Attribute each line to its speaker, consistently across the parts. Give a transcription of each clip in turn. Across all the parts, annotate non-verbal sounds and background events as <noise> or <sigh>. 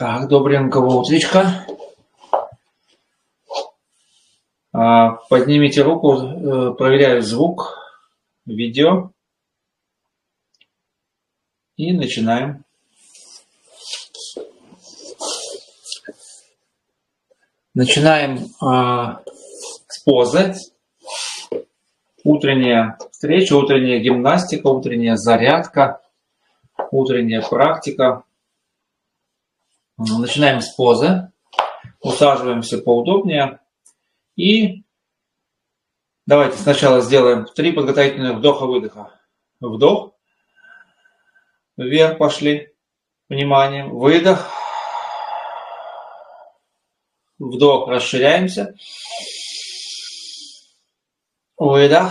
Speaker 1: Так, добренького утречка. А, поднимите руку, э, проверяю звук, видео. И начинаем. Начинаем а, с позы. Утренняя встреча, утренняя гимнастика, утренняя зарядка, утренняя практика. Начинаем с позы. Усаживаемся поудобнее. И давайте сначала сделаем три подготовительных вдоха-выдоха. Вдох. Вверх пошли. Внимание. Выдох. Вдох. Расширяемся. Выдох.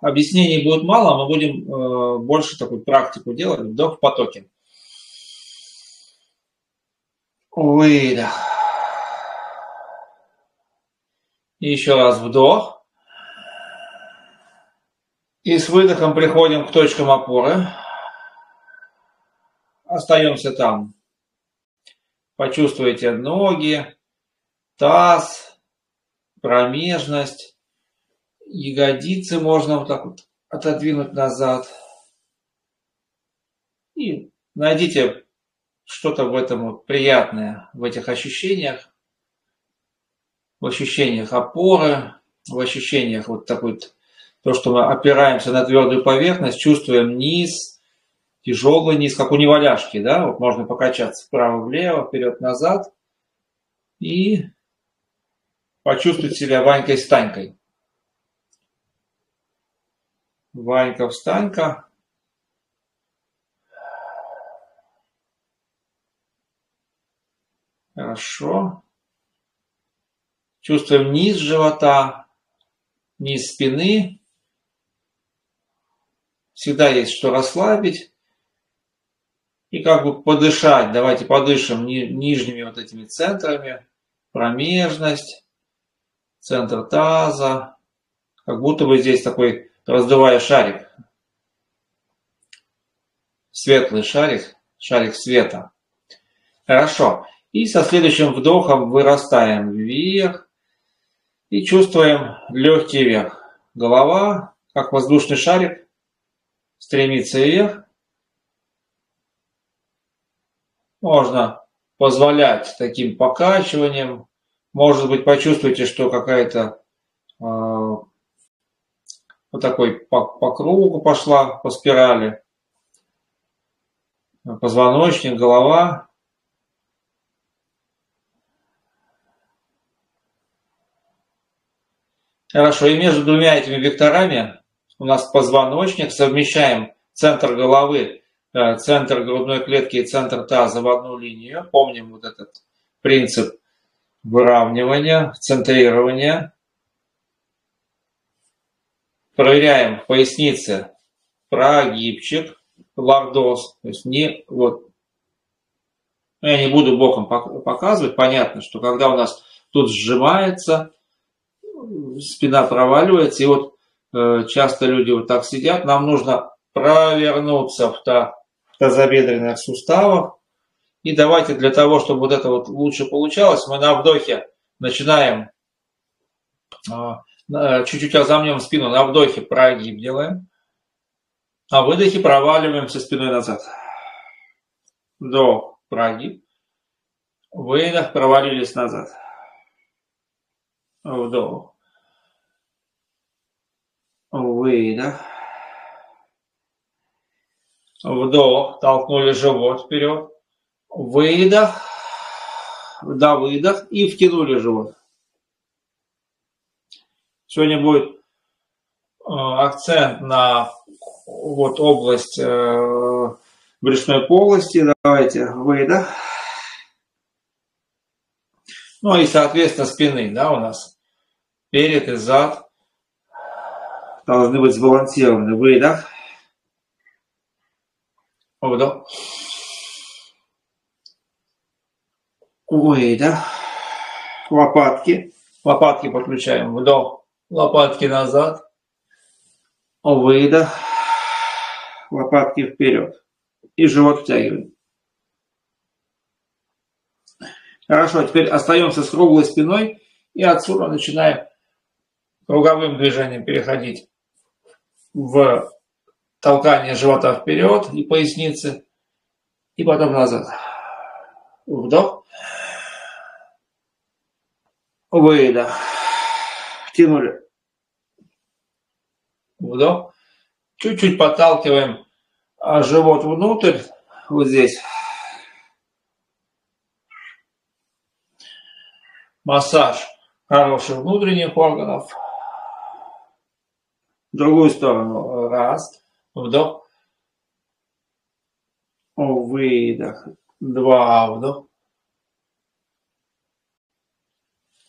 Speaker 1: Объяснений будет мало, мы будем э, больше такую практику делать. Вдох в потоке. Выдох. Еще раз вдох. И с выдохом приходим к точкам опоры. Остаемся там. Почувствуйте ноги, таз, промежность. Ягодицы можно вот так вот отодвинуть назад. И найдите что-то в этом вот приятное, в этих ощущениях, в ощущениях опоры, в ощущениях вот такой, то, что мы опираемся на твердую поверхность, чувствуем низ, тяжелый низ, как у неваляшки, да, вот можно покачаться вправо-влево, вперед-назад и почувствовать себя Ванькой-Станькой. Ванька-встанька. Хорошо. Чувствуем низ живота, низ спины. Всегда есть что расслабить. И как бы подышать. Давайте подышим ни, нижними вот этими центрами. Промежность, центр таза. Как будто бы здесь такой раздувая шарик. Светлый шарик, шарик света. Хорошо. И со следующим вдохом вырастаем вверх и чувствуем легкий вверх. Голова, как воздушный шарик, стремится вверх. Можно позволять таким покачиванием. Может быть, почувствуйте, что какая-то э, вот такой по, по кругу пошла, по спирали. Позвоночник, голова. Хорошо, и между двумя этими векторами у нас позвоночник, совмещаем центр головы, э, центр грудной клетки и центр таза в одну линию. Помним вот этот принцип выравнивания, центрирования. Проверяем поясницы, прогибчик, лордоз. То есть не вот, я не буду боком показывать, понятно, что когда у нас тут сжимается, спина проваливается, и вот э, часто люди вот так сидят, нам нужно провернуться в тазобедренных суставах. И давайте для того, чтобы вот это вот лучше получалось, мы на вдохе начинаем, э, чуть-чуть разомнем спину, на вдохе прогиб делаем, а выдохе проваливаемся спиной назад. Вдох, прогиб, выдох, провалились назад. Вдох. Выдох. Вдох. Толкнули живот вперед. Выдох. Да, выдох. И втянули живот. Сегодня будет э, акцент на вот область э, брюшной полости. Давайте выдох. Ну и, соответственно, спины, да, у нас перед и зад должны быть сбалансированы. Выдох. Вдох. Выдох. Лопатки. Лопатки подключаем. Вдох. Лопатки назад. Выдох. Лопатки вперед. И живот втягиваем. Хорошо, теперь остаемся с круглой спиной и отсюда начинаем круговым движением переходить в толкание живота вперед и поясницы, и потом назад. Вдох. Выдох. Тянули. Вдох. Чуть-чуть подталкиваем а, живот внутрь, вот здесь. Массаж хороших внутренних органов. В другую сторону. Раз. Вдох. Выдох. Два. Вдох.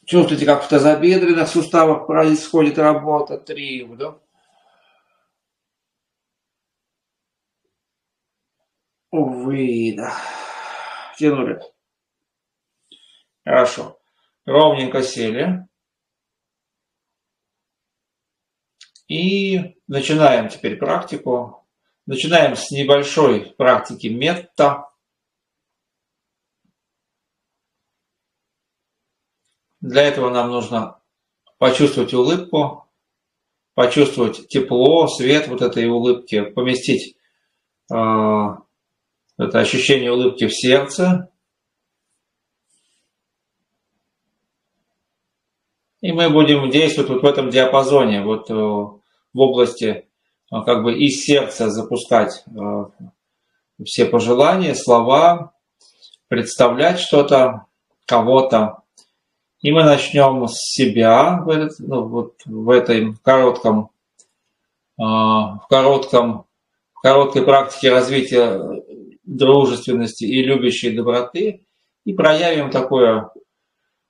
Speaker 1: Чувствуете, как в тазобедренных суставах происходит работа. Три. Вдох. Выдох. Тянули. Хорошо. Ровненько сели. И начинаем теперь практику. Начинаем с небольшой практики метта. Для этого нам нужно почувствовать улыбку, почувствовать тепло, свет вот этой улыбки, поместить э, это ощущение улыбки в сердце. И мы будем действовать вот в этом диапазоне, вот э, в области а, как бы из сердца запускать а, все пожелания, слова, представлять что-то, кого-то. И мы начнем с себя в, этот, ну, вот в этой коротком, в коротком, в короткой практике развития дружественности и любящей доброты и проявим такое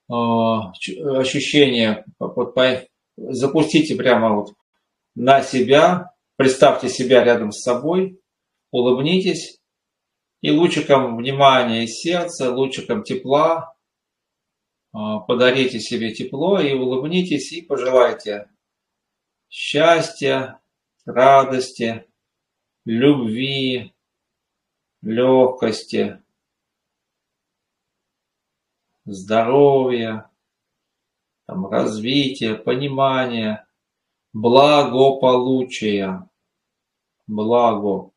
Speaker 1: ощущение, вот, запустите прямо вот на себя, представьте себя рядом с собой, улыбнитесь и лучиком внимания из сердца, лучиком тепла а, подарите себе тепло и улыбнитесь и пожелайте счастья, радости, любви, легкости, здоровья, там, развития, понимания – благополучия, благо.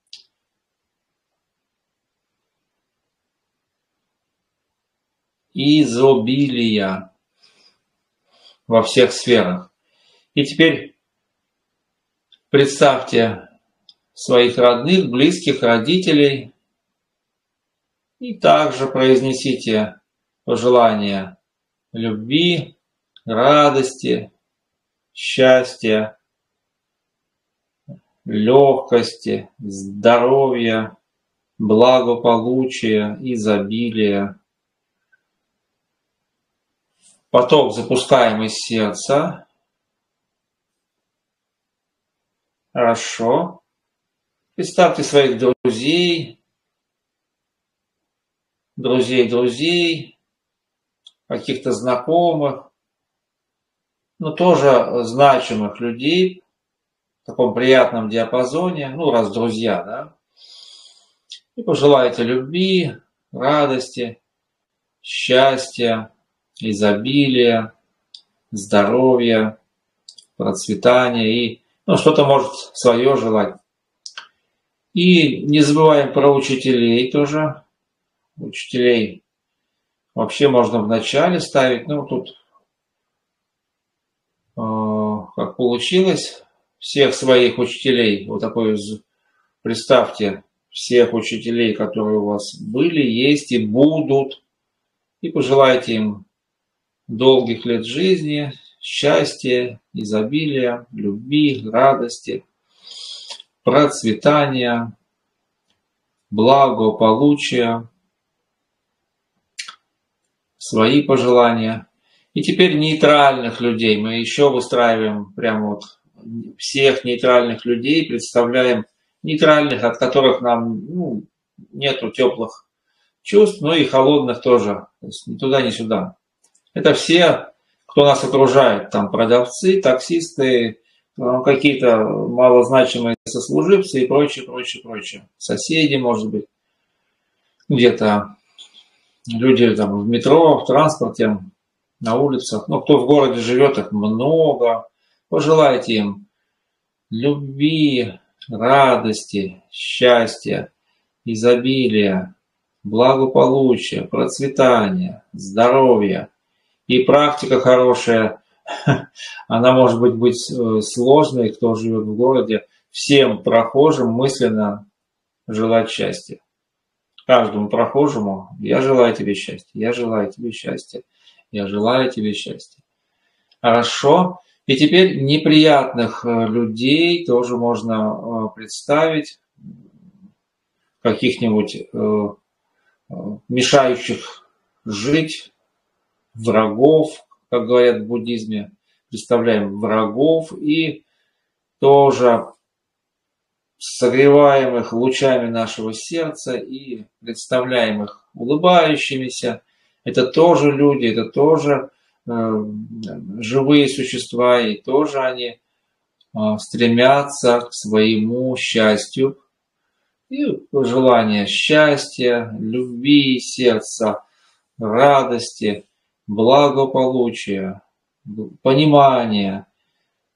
Speaker 1: изобилия во всех сферах. И теперь представьте своих родных, близких, родителей и также произнесите пожелания любви, радости, счастья, легкости, здоровья, благополучия, изобилия. Поток запускаем из сердца. Хорошо. Представьте своих друзей, друзей друзей, каких-то знакомых, ну, тоже значимых людей в таком приятном диапазоне, ну, раз друзья, да, и пожелайте любви, радости, счастья, изобилия, здоровья, процветания и ну, что-то может свое желать. И не забываем про учителей тоже. Учителей вообще можно в начале ставить. Ну, тут а, как получилось, всех своих учителей, вот такой, представьте, всех учителей, которые у вас были, есть и будут, и пожелайте им долгих лет жизни, счастья, изобилия, любви, радости, процветания, благополучия, свои пожелания – и теперь нейтральных людей. Мы еще выстраиваем прямо вот всех нейтральных людей, представляем нейтральных, от которых нам ну, нету теплых чувств, но и холодных тоже. То есть ни туда, ни сюда. Это все, кто нас окружает. Там продавцы, таксисты, какие-то малозначимые сослуживцы и прочее, прочее, прочее. Соседи, может быть, где-то люди там в метро, в транспорте, на улицах, ну, кто в городе живет, их много. Пожелайте им любви, радости, счастья, изобилия, благополучия, процветания, здоровья. И практика хорошая, <laughs> она может быть, быть э, сложной, кто живет в городе, всем прохожим мысленно желать счастья. Каждому прохожему я желаю тебе счастья, я желаю тебе счастья, я желаю тебе счастья. Хорошо. И теперь неприятных э, людей тоже можно э, представить, каких-нибудь э, мешающих жить, врагов, как говорят в буддизме, представляем врагов и тоже согреваемых лучами нашего сердца и представляемых улыбающимися. Это тоже люди, это тоже Э, живые существа, и тоже они э, стремятся к своему счастью. И желание счастья, любви сердца, радости, благополучия, понимания,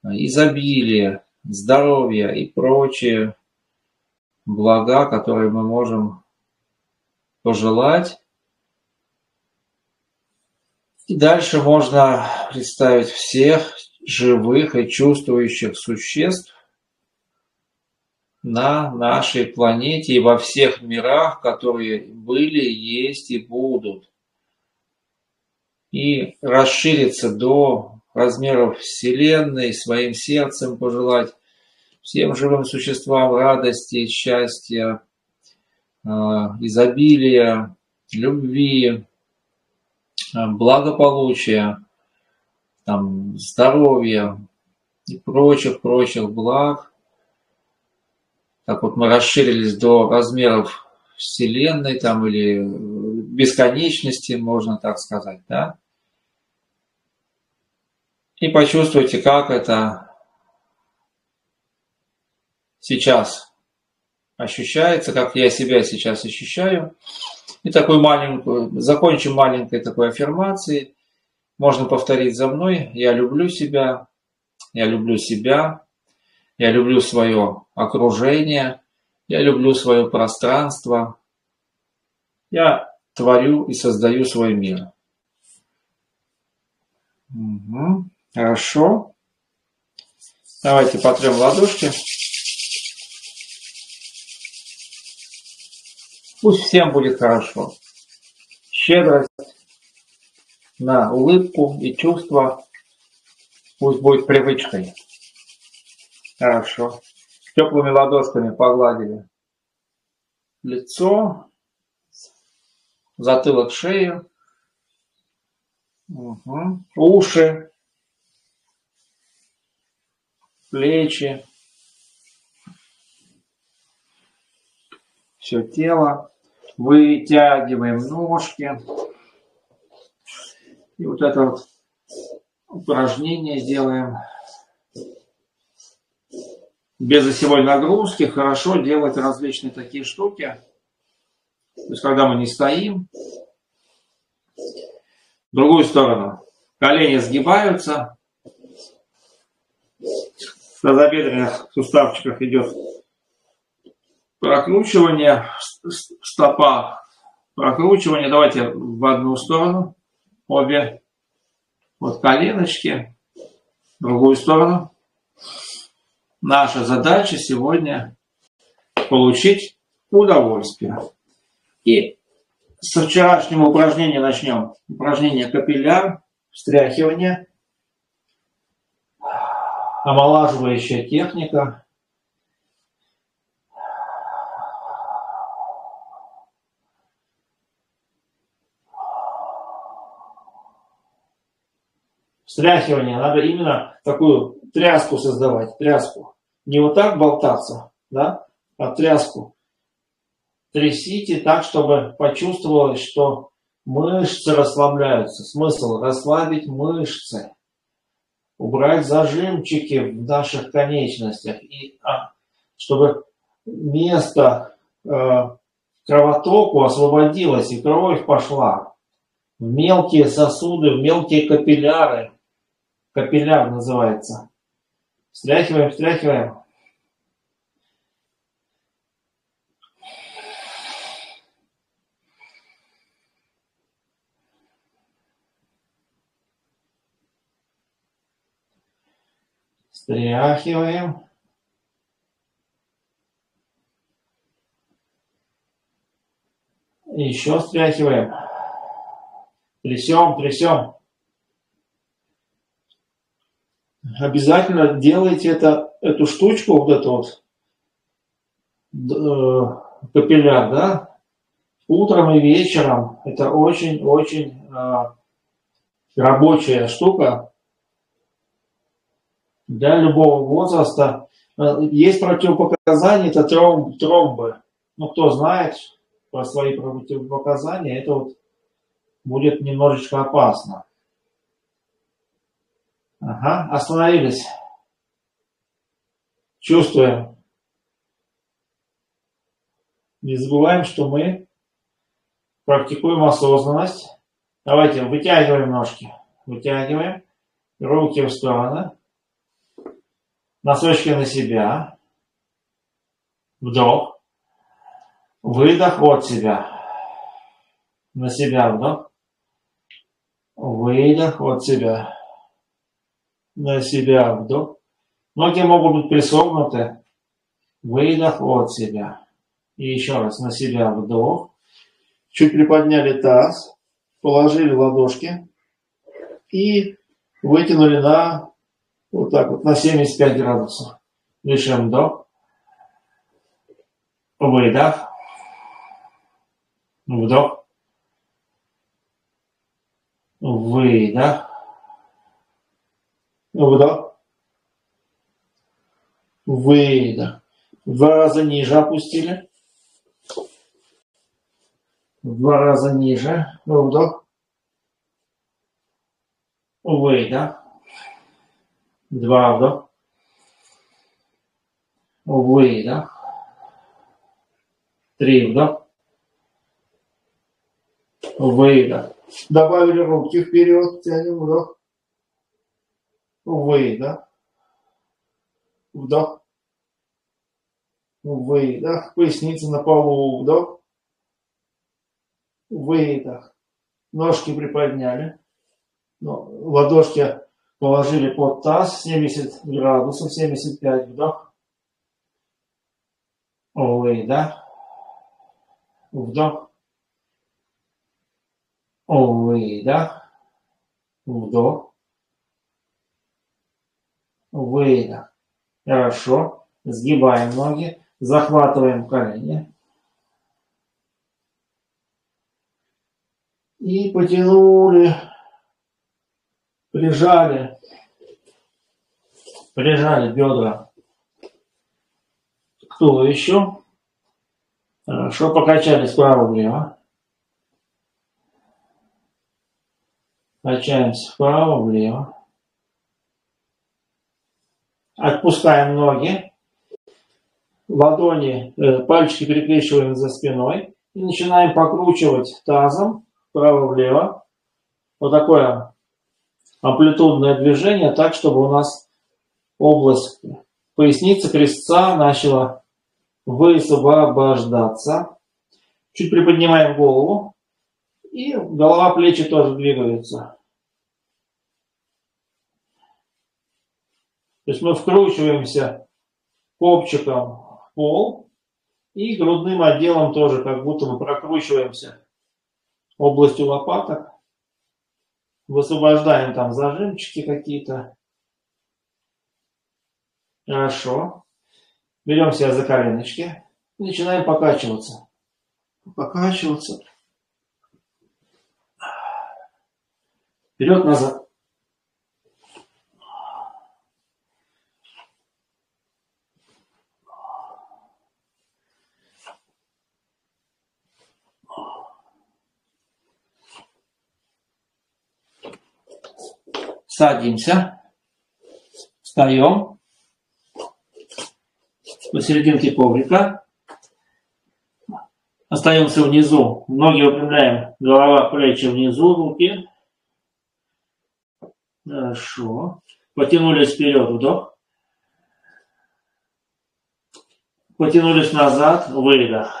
Speaker 1: изобилия, здоровья и прочие блага, которые мы можем пожелать и дальше можно представить всех живых и чувствующих существ на нашей планете и во всех мирах, которые были, есть и будут. И расшириться до размеров Вселенной, своим сердцем пожелать всем живым существам радости, счастья, э, изобилия, любви, Э, благополучия, там, здоровья и прочих-прочих благ. Так вот мы расширились до размеров Вселенной там или бесконечности, можно так сказать, да? И почувствуйте, как это сейчас ощущается, как я себя сейчас ощущаю. И такую маленькую, закончим маленькой такой аффирмацией. Можно повторить за мной. Я люблю себя, я люблю себя, я люблю свое окружение, я люблю свое пространство. Я творю и создаю свой мир. Угу. Хорошо. Давайте потрем ладошки. Пусть всем будет хорошо. Щедрость на улыбку и чувства пусть будет привычкой. Хорошо. Теплыми ладошками погладили лицо, затылок шею, угу. уши, плечи, все тело. Вытягиваем ножки. И вот это вот упражнение делаем. Без осевой нагрузки хорошо делать различные такие штуки. То есть, когда мы не стоим. В другую сторону. Колени сгибаются. В тазобедренных суставчиках идет прокручивание стопа, прокручивание, давайте в одну сторону, обе, вот коленочки, в другую сторону. Наша задача сегодня получить удовольствие. И со вчерашнего упражнения начнем. Упражнение капилляр, встряхивание, омолаживающая техника – Встряхивание, надо именно такую тряску создавать, тряску. Не вот так болтаться, да, а тряску. Трясите так, чтобы почувствовалось, что мышцы расслабляются. Смысл расслабить мышцы, убрать зажимчики в наших конечностях, и, а, чтобы место э, кровотоку освободилась, и кровь пошла в мелкие сосуды, в мелкие капилляры. Капилляр называется. Стряхиваем, стряхиваем. Стряхиваем. Еще стряхиваем. Трясем, трясем. Обязательно делайте это, эту штучку, вот эту вот э, капилляр, да, утром и вечером. Это очень-очень э, рабочая штука для любого возраста. Э, есть противопоказания, это тромб, тромбы. Ну, кто знает про свои противопоказания, это вот будет немножечко опасно. Ага, остановились. Чувствуем. Не забываем, что мы практикуем осознанность. Давайте вытягиваем ножки. Вытягиваем. Руки в стороны. Носочки на себя. Вдох. Выдох от себя. На себя вдох. Выдох от себя. На себя вдох. Ноги могут быть присогнуты. Выдох от себя. И еще раз на себя вдох. Чуть приподняли таз. Положили ладошки. И вытянули на вот так вот, на 75 градусов. Дышим вдох. Выдох. Вдох. Выдох. Вдох. Выдох. Два раза ниже опустили. Два раза ниже. Вдох. Выдох. Два вдох. Выдох. Три вдох. Выдох. Добавили руки вперед, тянем вдох. Выдох. Вдох. Выдох. Поясница на полу. Вдох. Выдох. Ножки приподняли. Ладошки положили под таз. 70 градусов. 75. Вдох. Выдох. Вдох. Выдох. Вдох. Выдох. Хорошо. Сгибаем ноги. Захватываем колени. И потянули. Прижали. Прижали бедра Кто еще? Хорошо. Покачали справа-влево. Качаемся вправо-влево. Отпускаем ноги. Ладони, э, пальчики перекрещиваем за спиной. И начинаем покручивать тазом вправо-влево. Вот такое амплитудное движение, так, чтобы у нас область поясницы, крестца начала высвобождаться. Чуть приподнимаем голову. И голова, плечи тоже двигаются. То есть мы вкручиваемся копчиком в пол и грудным отделом тоже, как будто мы прокручиваемся областью лопаток. Высвобождаем там зажимчики какие-то. Хорошо. Берем себя за коленочки начинаем покачиваться. Покачиваться. Вперед-назад. Садимся. Встаем. Посерединке коврика. Остаемся внизу. Ноги выпрямляем. Голова, плечи внизу, руки. Хорошо. Потянулись вперед, вдох. Потянулись назад, выдох.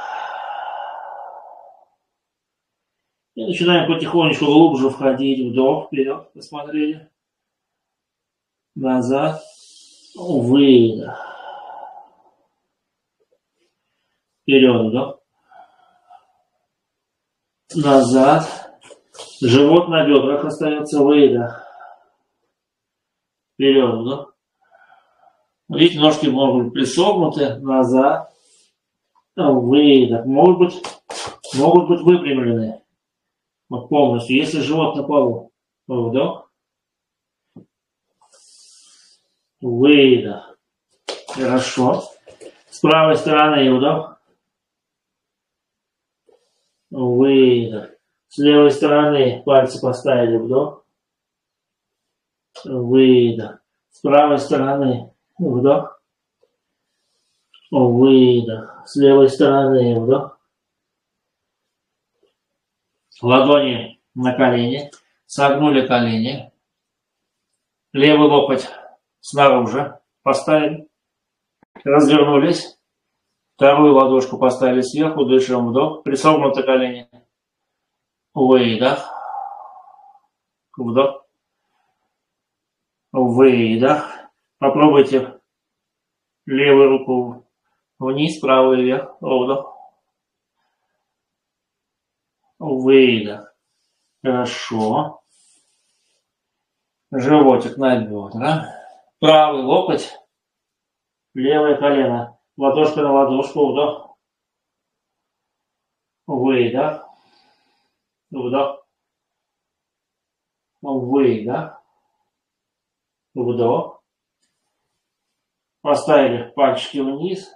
Speaker 1: И начинаем потихонечку глубже входить, вдох, вперед, посмотрели. Назад, выдох. Вперед, вдох. Назад. Живот на бедрах остается, выдох. Вперед, вдох. Видите, ножки могут быть присогнуты, назад, выдох. Могут быть, могут быть выпрямлены. Вот полностью. Если живот на полу, вдох. Выдох. Хорошо. С правой стороны вдох. Выдох. С левой стороны пальцы поставили вдох. Выдох. С правой стороны Вдох. Выдох. С левой стороны вдох. Ладони на колени. Согнули колени. Левый локоть снаружи поставили. Развернулись. Вторую ладошку поставили сверху. Дышим вдох. Присогнуты колени. Выдох. Вдох. Выдох. Попробуйте левую руку вниз, правую вверх. Вдох. Выдох. Хорошо. Животик на бедра. Правый локоть. Левое колено. Ладошка на ладошку. Вдох. Выдох. Вдох. Выдох. Вдох. Поставили пальчики вниз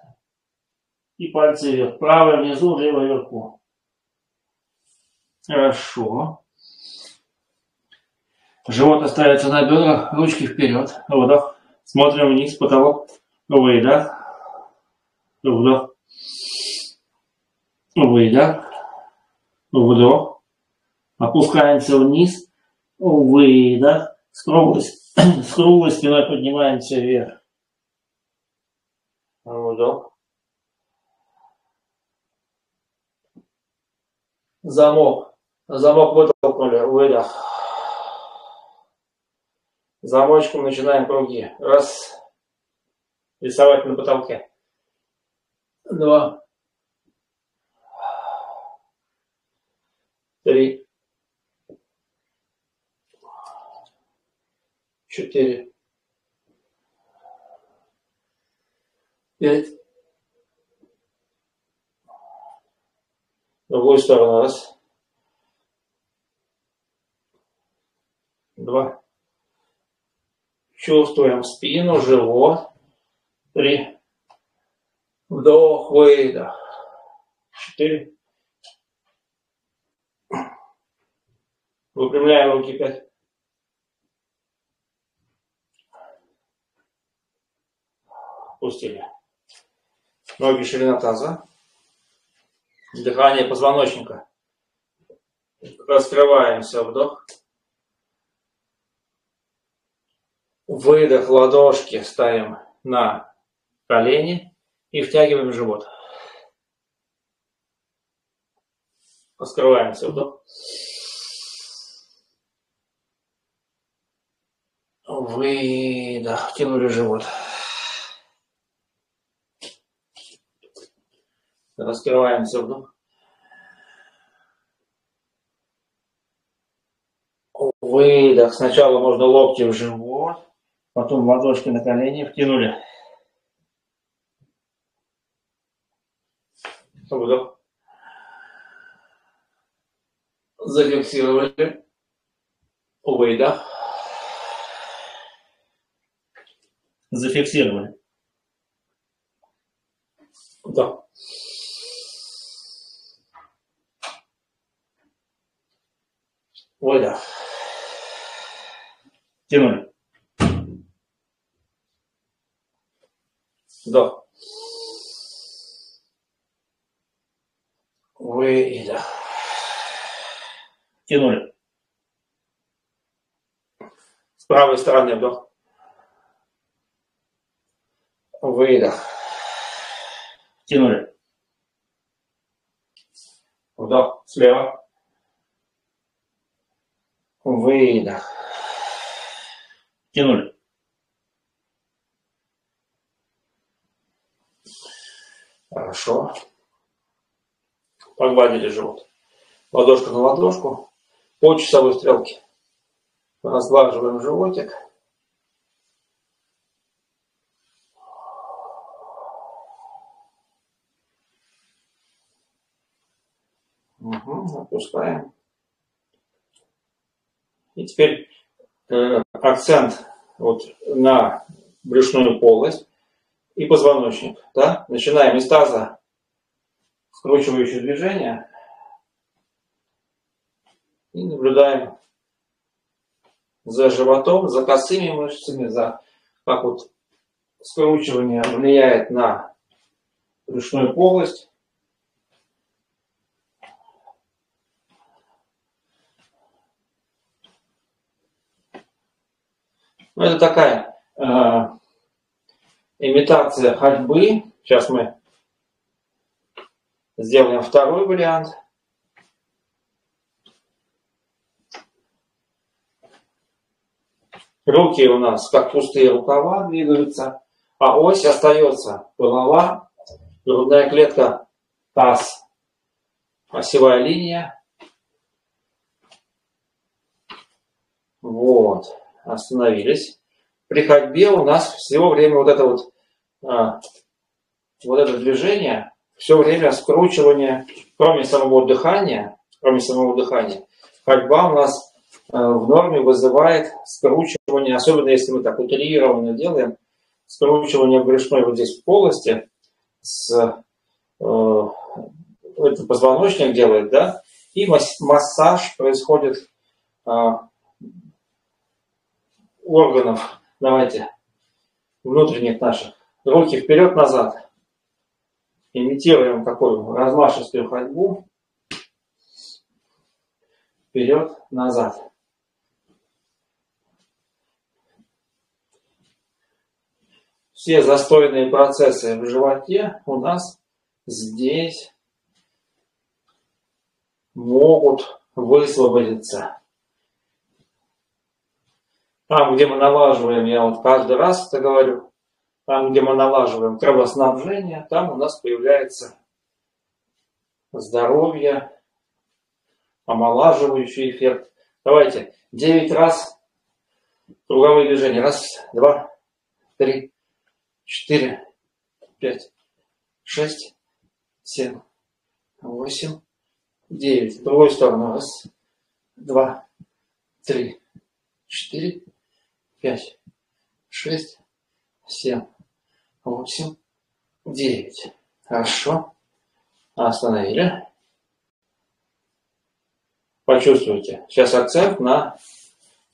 Speaker 1: и пальцы вверх. Правое внизу, левое вверху. Хорошо. Живот оставится на бедрах, ручки вперед. Вдох. Смотрим вниз, потолок. Выдох. Вдох. Выдох. Вдох. Опускаемся вниз. Выдох. С круглой, <clears throat> с круглой спиной поднимаемся вверх. Вдох. Замок. Замок вытолкнули. Выдох. Замочком начинаем круги. Раз. Рисовать на потолке. Два. Три. Четыре. пять. Другую сторону. Раз. Два. Чувствуем спину, живот. Три. Вдох, выдох. Четыре. Выпрямляем руки пять. Пустили. Ноги ширина таза. Дыхание позвоночника. Раскрываемся. Вдох. Выдох ладошки ставим на колени и втягиваем живот. Раскрываемся. Вдох. Выдох. Тянули живот. Раскрываемся вдох. Выдох. Сначала можно локти в живот, потом ладошки на колени втянули. Вдох. Зафиксировали. Выдох. Зафиксировали. Вдох. Выдох. Тянули. Вдох. Выдох. Тянули. С правой стороны вдох. Выдох. Тянули. Вдох слева. Выдох. Тянули. Хорошо. Погладили живот. Ладошка на ладошку. По часовой стрелке. Разглаживаем животик. Угу, опускаем. И теперь э, акцент вот на брюшную полость и позвоночник. Да? Начинаем из таза скручивающее движение и наблюдаем за животом, за косыми мышцами, за как вот скручивание влияет на брюшную полость. Ну, это такая э, имитация ходьбы. Сейчас мы сделаем второй вариант. Руки у нас как пустые рукава двигаются, а ось остается голова, грудная клетка, таз, осевая линия. Вот остановились. При ходьбе у нас все время вот это вот, вот это движение, все время скручивание, кроме самого дыхания, кроме самого дыхания, ходьба у нас а, в норме вызывает скручивание, особенно если мы так утрированно делаем, скручивание брюшной вот здесь в полости, с, э, это позвоночник делает, да, и массаж происходит э, органов, давайте, внутренних наших. Руки вперед-назад. Имитируем такую размашистую ходьбу. Вперед-назад. Все застойные процессы в животе у нас здесь могут высвободиться. Там, где мы налаживаем, я вот каждый раз это говорю, там, где мы налаживаем кровоснабжение, там у нас появляется здоровье, омолаживающий эффект. Давайте 9 раз круговые движения. Раз, два, три, четыре, пять, шесть, семь, восемь, девять. В другую сторону. Раз, два, три, четыре, пять, шесть, семь, восемь, девять. Хорошо. Остановили. Почувствуйте. Сейчас акцент на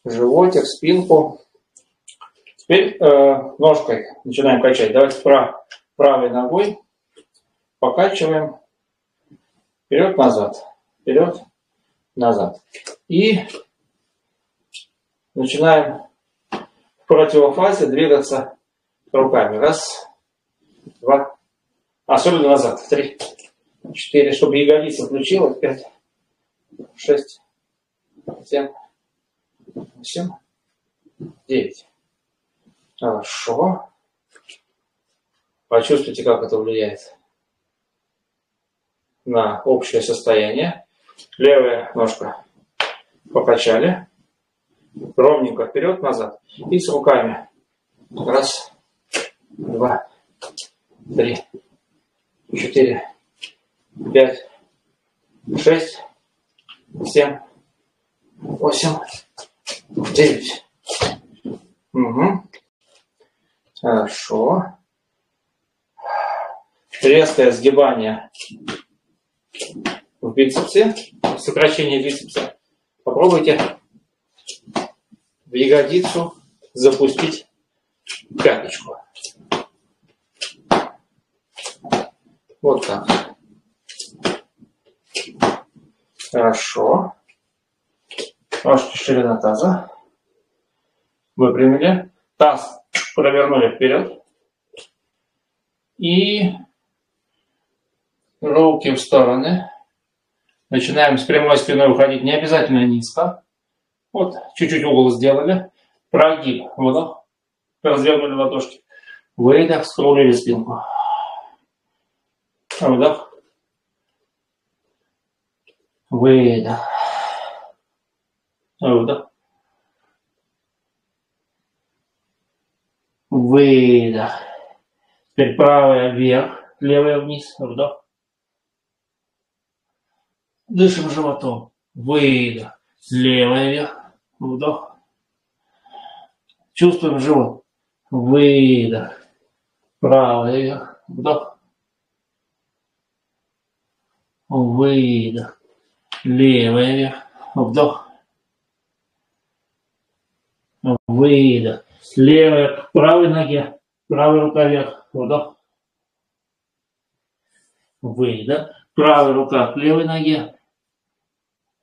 Speaker 1: животик, спинку. Теперь э, ножкой начинаем качать. Давайте прав, правой ногой покачиваем вперед-назад, вперед-назад. И начинаем противофазе двигаться руками. Раз, два, особенно назад. Три, четыре, чтобы ягодица включилась. Пять, шесть, семь, восемь, девять. Хорошо. Почувствуйте, как это влияет на общее состояние. Левая ножка покачали ровненько вперед-назад. И с руками. Раз, два, три, четыре, пять, шесть, семь, восемь, девять. Угу. Хорошо. Резкое сгибание в бицепсе, сокращение бицепса. Попробуйте в ягодицу запустить пяточку. Вот так. Хорошо. Ножки ширина таза. Выпрямили. Таз провернули вперед. И руки в стороны. Начинаем с прямой спиной уходить. Не обязательно низко. Вот, чуть-чуть угол сделали. Прогиб. Вдох. Развернули ладошки. Выдох, скроллили спинку. Вдох. Выдох. Вдох. Выдох. Теперь правая вверх, левая вниз. Вдох. Дышим животом. Выдох. Левая вверх. Вдох. Чувствуем живот. Выдох. Правая вверх. Вдох. Выдох. Вверх. Вдох. Выдох. Левая к правой ноге. Правая рука вверх. Вдох. Выдох. Правая рука к левой ноге.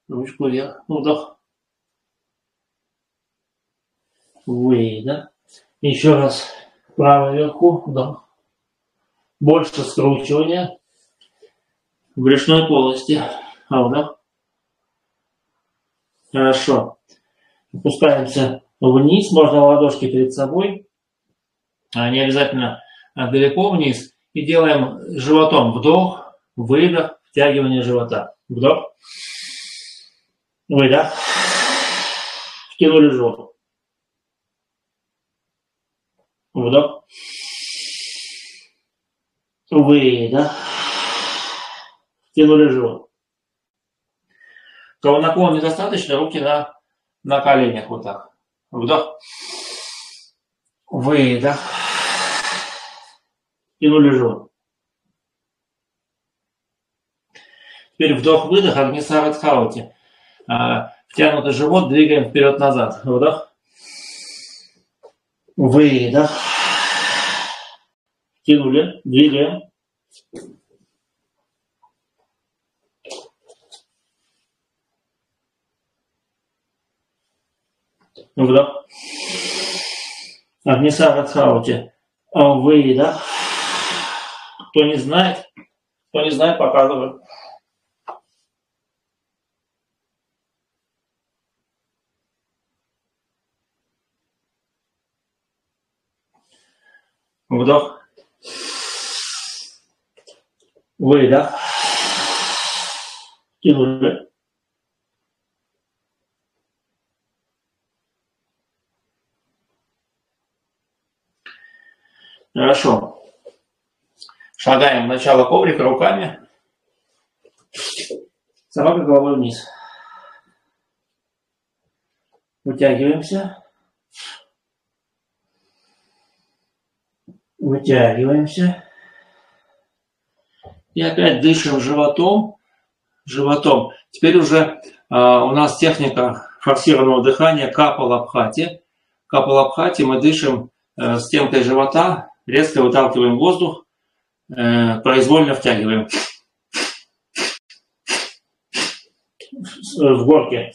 Speaker 1: Ручку вверх. Вдох. Выдох. Еще раз. Правая вверху. Вдох. Больше скручивания в брюшной полости. Вдох. Хорошо. Опускаемся вниз. Можно ладошки перед собой. А не обязательно далеко вниз. И делаем животом вдох, выдох, втягивание живота. Вдох. Выдох. Втянули живот. Вдох. Выдох. Втянули живот. Кого наклон недостаточно, руки на, на коленях вот так. Вдох. Выдох. Тянули живот. Теперь вдох-выдох, Агнисара Тхаути. Втянутый живот, двигаем вперед-назад. Вдох. Выдох. Тянули, двигаем. Вдох. Агнисара Тхаути. Выдох. Кто не знает, кто не знает, показываю. Вдох. Выдох. Тянули. Хорошо. Шагаем начало коврика руками. Собака головой вниз. Вытягиваемся. Вытягиваемся. И опять дышим животом. Животом. Теперь уже э, у нас техника форсированного дыхания капалабхати. Капалабхати мы дышим э, стенкой живота, резко выталкиваем воздух, э, произвольно втягиваем. В горке.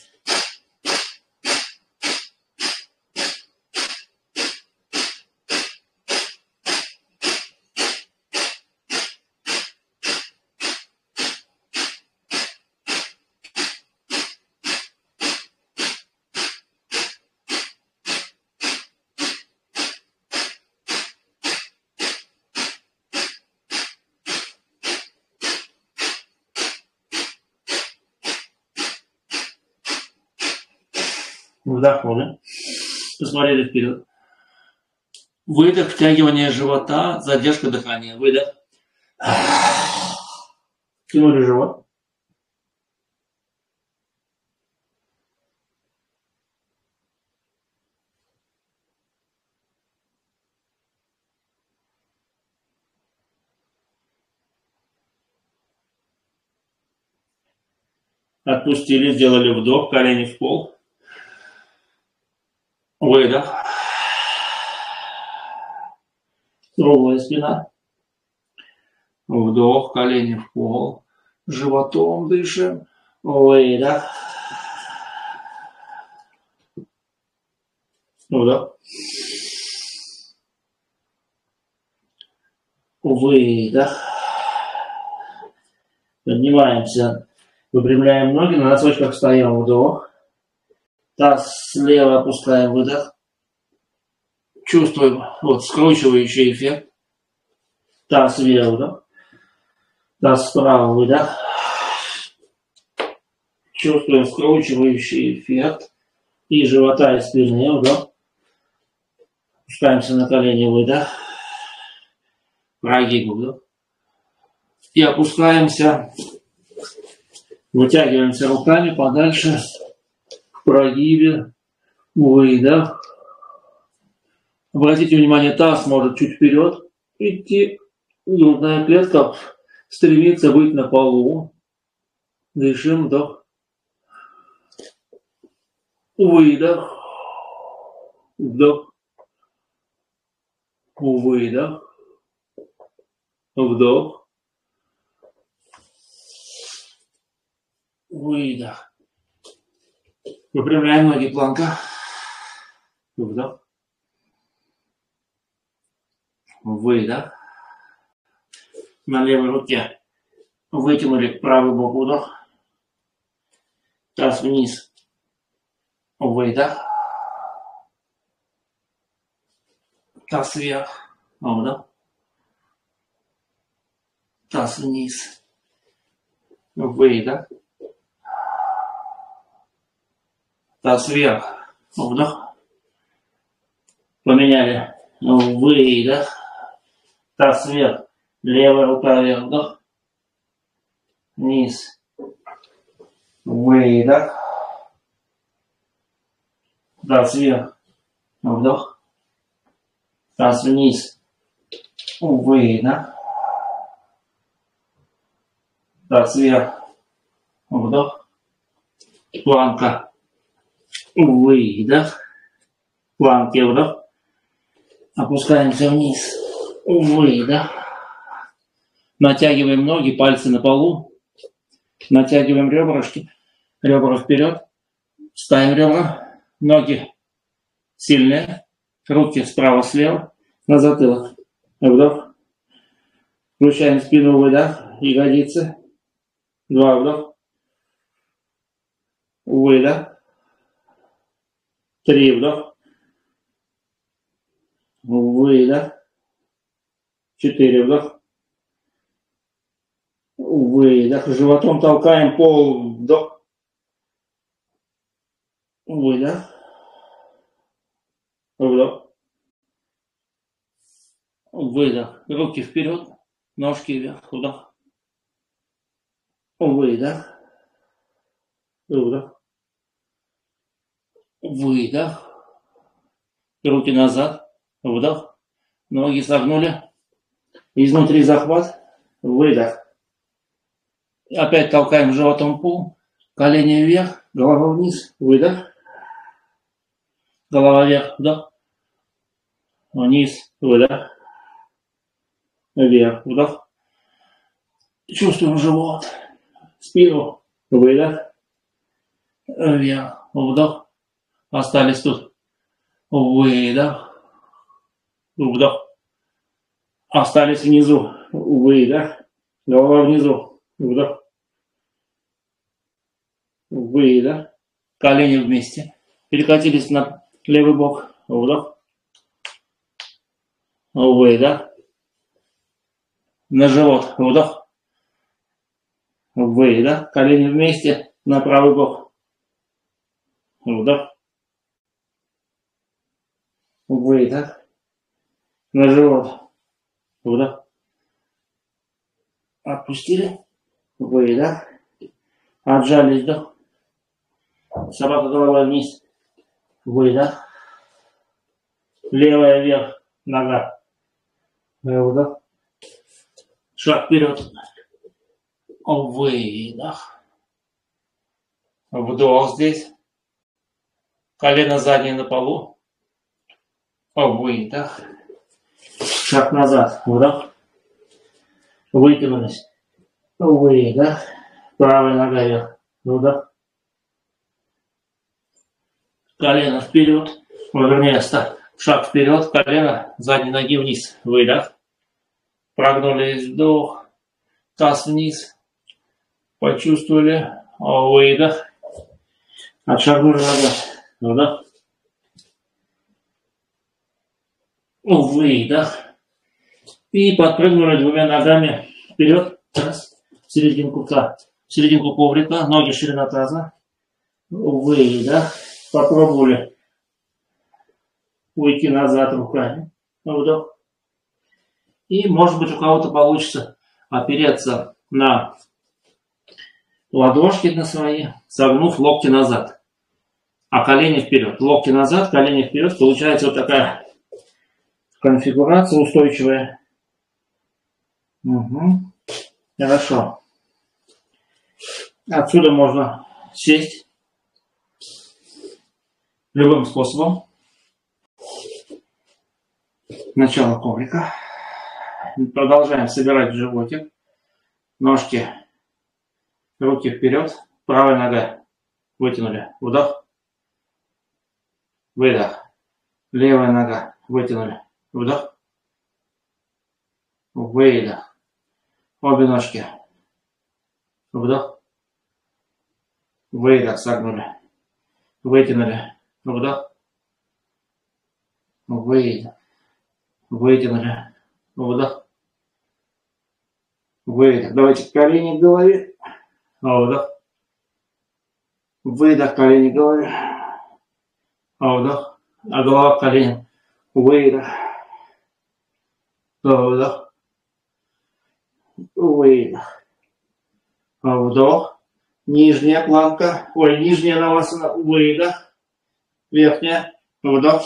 Speaker 1: Посмотрели вперед. Выдох, втягивание живота, задержка дыхания. Выдох. Тянули живот. Отпустили, сделали вдох, колени в пол. Выдох. Круглая спина. Вдох, колени в пол. Животом дышим. Выдох. Вдох. Выдох. Поднимаемся. Выпрямляем ноги, на носочках встаем. Вдох. Таз слева опускаем. Выдох. Чувствуем вот скручивающий эффект. Таз вверх. Вдох. Таз вправо. Выдох. Чувствуем скручивающий эффект и живота, и спины. Вдох. Опускаемся на колени. Выдох. Прогиб. Вдох. И опускаемся. Вытягиваемся руками подальше. Прогибе. Выдох. Обратите внимание, таз может чуть вперед идти. Грудная клетка стремится быть на полу. Дышим, вдох. Выдох. Вдох. Выдох. Вдох. Выдох. Выпрямляем ноги планка. Вдох. Выдох. На левой руке вытянули правый бок вдох. Таз вниз. Выдох. Таз вверх. Вдох. Таз вниз. Выдох. Таз вверх. Вдох. Поменяли. Выдох. Таз вверх. Левая рука вверх. Вдох. Вниз. Выдох. Таз вверх. Вдох. Таз вниз. Выдох. Таз вверх. Вдох. Планка. Выдох. Планки вдох. Опускаемся вниз. Выдох. Натягиваем ноги, пальцы на полу. Натягиваем ребрышки. Ребра вперед. Ставим ребра. Ноги сильные. Руки справа-слева. На затылок. Вдох. Включаем спину, выдох. Ягодицы. Два вдох. Выдох. Три вдох. Выдох. Четыре вдох. Выдох. Животом толкаем пол. Вдох. Выдох. Вдох. Выдох. Руки вперед. Ножки вверх. Вдох. Выдох. Вдох. Выдох. Руки назад. Вдох. Ноги согнули. Изнутри захват. Выдох. Опять толкаем животом пол. Колени вверх. Голова вниз. Выдох. Голова вверх. Вдох. Вниз. Выдох. Вверх. Вдох. Чувствуем живот спину, выдох, вверх, вдох, остались тут, выдох, вдох, остались внизу, выдох, голова внизу, вдох, выдох, колени вместе, перекатились на левый бок, вдох, выдох, на живот, вдох, Выдох. Колени вместе на правый бок. Вдох. Выдох. На живот. Вдох. Отпустили. Выдох. Отжались. Вдох. Собака головой вниз. Выдох. Левая вверх. Нога. Вдох. Шаг вперед выдох. Вдох здесь. Колено заднее на полу. Выдох. Шаг назад. Вдох. Вытянулись. Выдох. Правая нога вверх. Вдох. Колено вперед. Вернее, шаг вперед. Колено задней ноги вниз. Выдох. Прогнулись. Вдох. Таз вниз. Почувствовали. Выдох. Отшагнули назад. Вдох. Выдох. И подпрыгнули двумя ногами вперед. Раз. В серединку, в серединку коврика. Ноги ширина таза. Выдох. Попробовали уйти назад руками. Вдох. И, может быть, у кого-то получится опереться на ладошки на свои, согнув локти назад. А колени вперед. Локти назад, колени вперед. Получается вот такая конфигурация устойчивая. Угу. Хорошо. Отсюда можно сесть любым способом. Начало коврика. Продолжаем собирать животик. Ножки, руки вперед. Правая нога вытянули. Вдох. Выдох. Левая нога вытянули. Вдох. Выдох. Обе ножки. Вдох. Выдох. Согнули. Вытянули. Вдох. Выдох. Вытянули. Вдох. Выдох. Давайте колени к голове. Вдох. Выдох, колени к голове. Вдох. А голова к коленям. Выдох. Вдох. Выдох. Нижняя планка. Ой, нижняя навасана. Выдох. Верхняя. Вдох.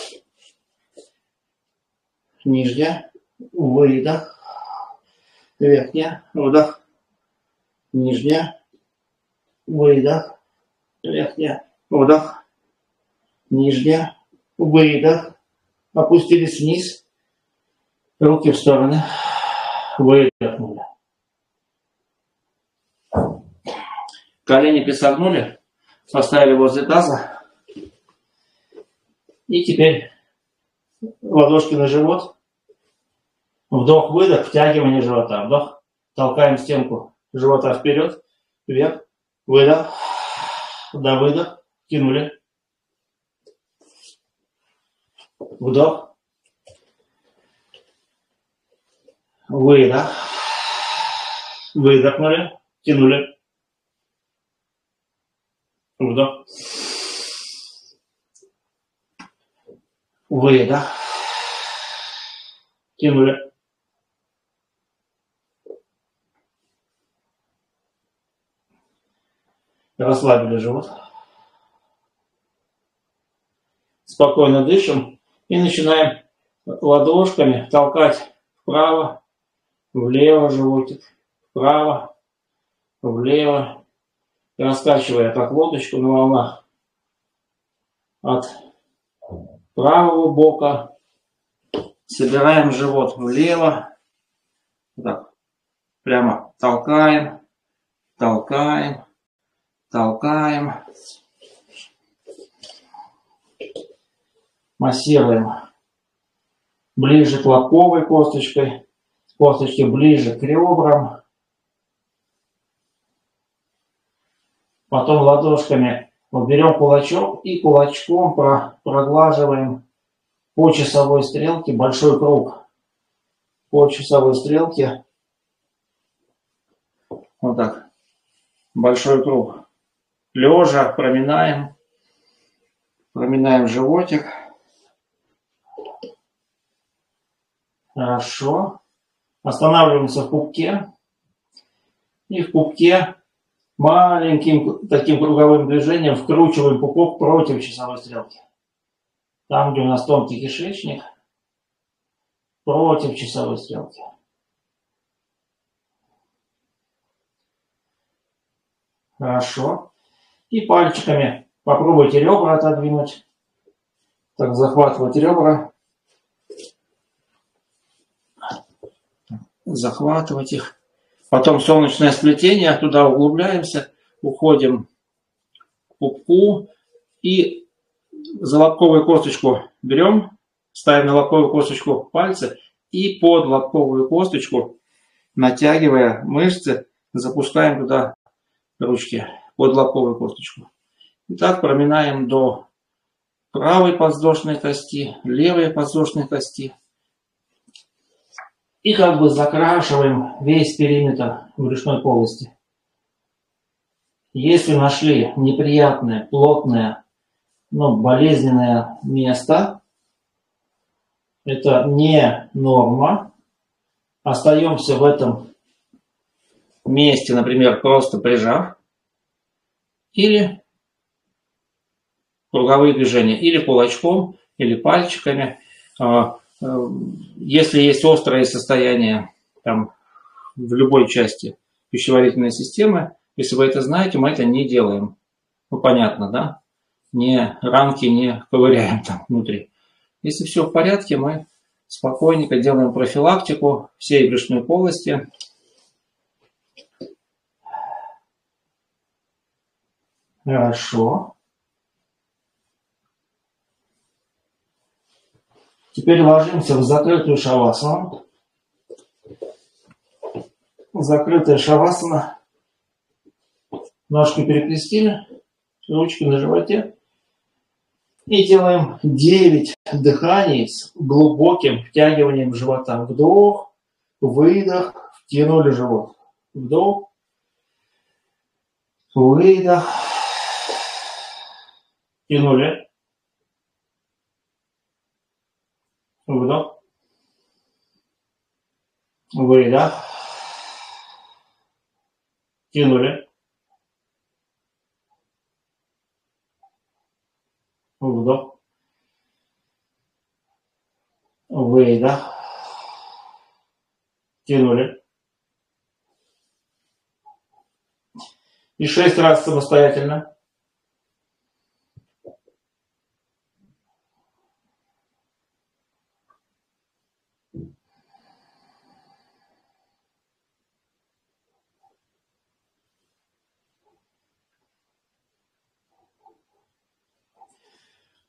Speaker 1: Нижняя. Выдох. Верхняя. Вдох. Нижняя. Выдох. Верхняя. Вдох. Нижняя. Выдох. Опустились вниз. Руки в стороны. Выдохнули. Колени присогнули. Поставили возле таза. И теперь ладошки на живот. Вдох-выдох, втягивание живота. Вдох. Толкаем стенку живота вперед, вверх. Выдох. Да, выдох. Тянули. Вдох. Выдох. Выдохнули. Тянули. Вдох. Выдох. Тянули. Расслабили живот. Спокойно дышим и начинаем ладошками толкать вправо, влево животик, вправо, влево, раскачивая как лодочку на волнах от правого бока. Собираем живот влево. так, прямо толкаем, толкаем, толкаем. Массируем ближе к лобковой косточкой, косточки ближе к ребрам. Потом ладошками вот берем кулачок и кулачком проглаживаем по часовой стрелке большой круг. По часовой стрелке. Вот так. Большой круг. Лежа проминаем. Проминаем животик. Хорошо. Останавливаемся в пупке. И в пупке маленьким таким круговым движением вкручиваем пупок против часовой стрелки. Там, где у нас тонкий кишечник, против часовой стрелки. Хорошо. И пальчиками попробуйте ребра отодвинуть. Так, захватывать ребра. Захватывать их. Потом солнечное сплетение, туда углубляемся, уходим к пупку и за лобковую косточку берем, ставим на лобковую косточку пальцы и под лобковую косточку, натягивая мышцы, запускаем туда ручки под лобковую косточку. И так проминаем до правой подвздошной кости, левой подвздошной кости. И как бы закрашиваем весь периметр брюшной полости. Если нашли неприятное, плотное, но болезненное место, это не норма. Остаемся в этом месте, например, просто прижав. Или круговые движения, или кулачком, или пальчиками. Если есть острое состояние там, в любой части пищеварительной системы, если вы это знаете, мы это не делаем. Ну, понятно, да? Не ранки не ковыряем там внутри. Если все в порядке, мы спокойненько делаем профилактику всей брюшной полости. Хорошо. Теперь ложимся в закрытую шавасану. Закрытая шавасана. Ножки перекрестили, ручки на животе. И делаем 9 дыханий с глубоким втягиванием живота. Вдох, выдох, втянули живот. Вдох, выдох, втянули. Вдох, выдох, втянули. Вдох. Выдох. Тянули. И шесть раз самостоятельно.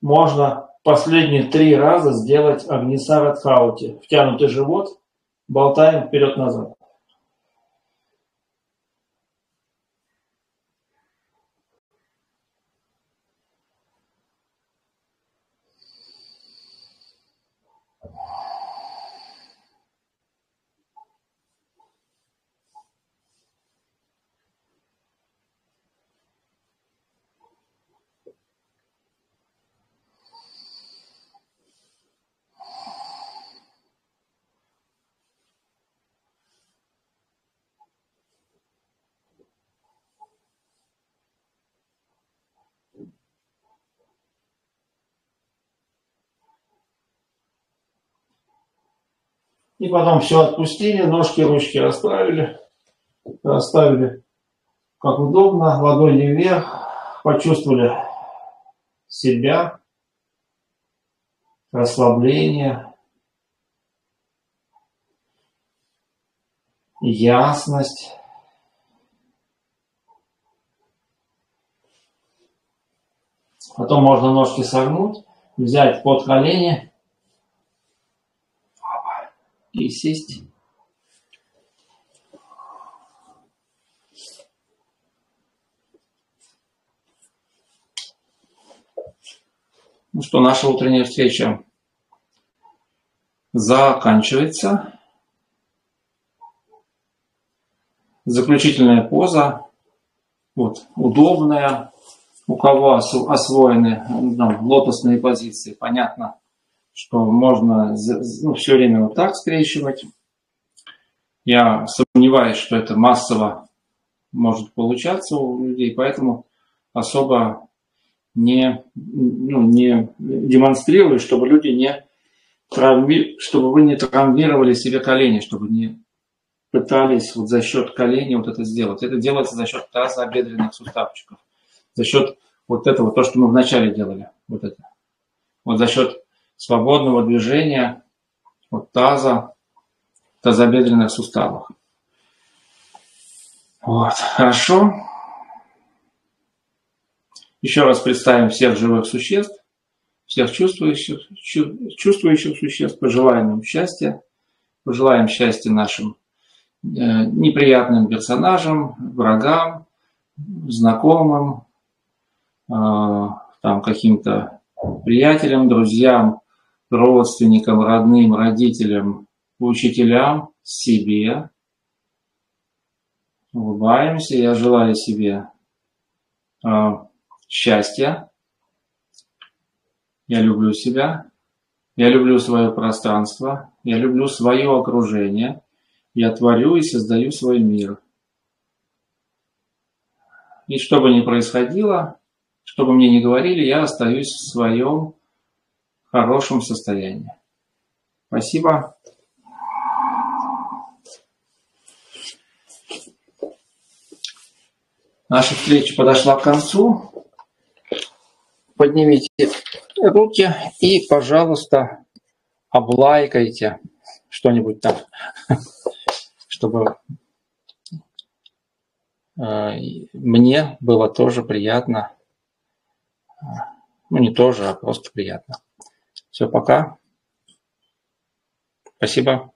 Speaker 1: Можно последние три раза сделать Агнисарадхаути. Втянутый живот, болтаем вперед-назад. И потом все отпустили, ножки, ручки расправили, расставили как удобно, ладони вверх, почувствовали себя, расслабление, ясность. Потом можно ножки согнуть, взять под колени и сесть. Ну что, наша утренняя встреча заканчивается. Заключительная поза. Вот, удобная. У кого освоены ну, лотосные позиции, понятно, что можно ну, все время вот так скрещивать. Я сомневаюсь, что это массово может получаться у людей, поэтому особо не, ну, не демонстрирую, чтобы люди не травми, чтобы вы не травмировали себе колени, чтобы не пытались вот за счет колени вот это сделать. Это делается за счет тазобедренных суставчиков, за счет вот этого, то, что мы вначале делали, вот это. Вот за счет свободного движения от таза, тазобедренных суставах. Вот, хорошо. Еще раз представим всех живых существ, всех чувствующих, чувствующих существ, пожелаем им счастья, пожелаем счастья нашим э, неприятным персонажам, врагам, знакомым, э, там каким-то приятелям, друзьям, родственникам, родным, родителям, учителям, себе. Улыбаемся. Я желаю себе э, счастья. Я люблю себя. Я люблю свое пространство. Я люблю свое окружение. Я творю и создаю свой мир. И что бы ни происходило, что бы мне ни говорили, я остаюсь в своем хорошем состоянии. Спасибо. Наша встреча подошла к концу. Поднимите руки и, пожалуйста, облайкайте что-нибудь там, <laughs> чтобы э, мне было тоже приятно. Ну, не тоже, а просто приятно. Все, пока. Спасибо.